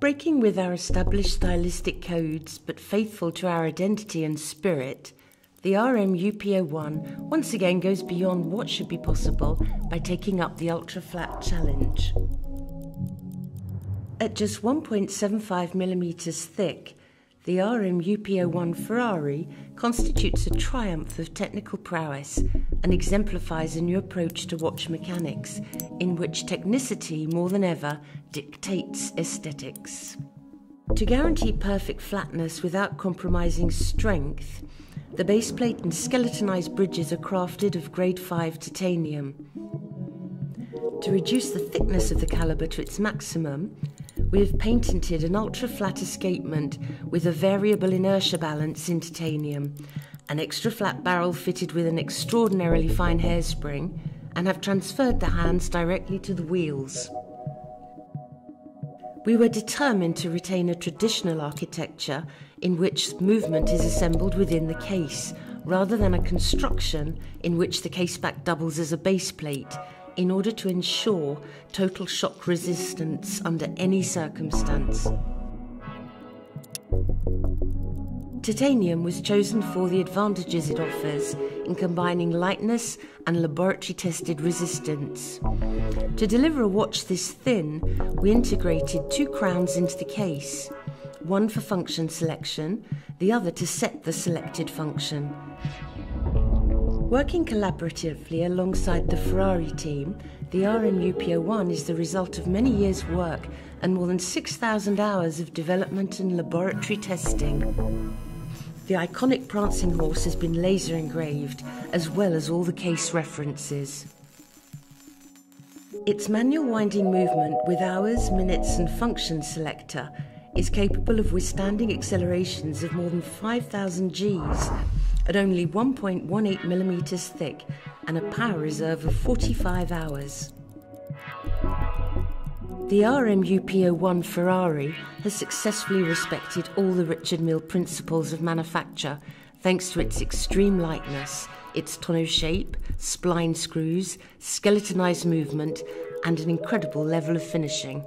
Breaking with our established stylistic codes, but faithful to our identity and spirit, the RM UP01 once again goes beyond what should be possible by taking up the ultra flat challenge. At just 1.75 millimeters thick, the RM UP01 Ferrari constitutes a triumph of technical prowess and exemplifies a new approach to watch mechanics in which technicity more than ever dictates aesthetics. To guarantee perfect flatness without compromising strength, the base plate and skeletonized bridges are crafted of grade 5 titanium. To reduce the thickness of the caliber to its maximum, we have patented an ultra flat escapement with a variable inertia balance in titanium, an extra flat barrel fitted with an extraordinarily fine hairspring, and have transferred the hands directly to the wheels. We were determined to retain a traditional architecture in which movement is assembled within the case, rather than a construction in which the caseback doubles as a base plate in order to ensure total shock resistance under any circumstance. Titanium was chosen for the advantages it offers in combining lightness and laboratory tested resistance. To deliver a watch this thin, we integrated two crowns into the case, one for function selection, the other to set the selected function. Working collaboratively alongside the Ferrari team, the RMUP01 is the result of many years' work and more than 6,000 hours of development and laboratory testing. The iconic prancing horse has been laser engraved, as well as all the case references. Its manual winding movement with hours, minutes, and function selector is capable of withstanding accelerations of more than 5,000 Gs at only 1.18 millimeters thick and a power reserve of 45 hours. The RMUP01 Ferrari has successfully respected all the Richard Mille principles of manufacture thanks to its extreme lightness, its tonneau shape, spline screws, skeletonized movement, and an incredible level of finishing.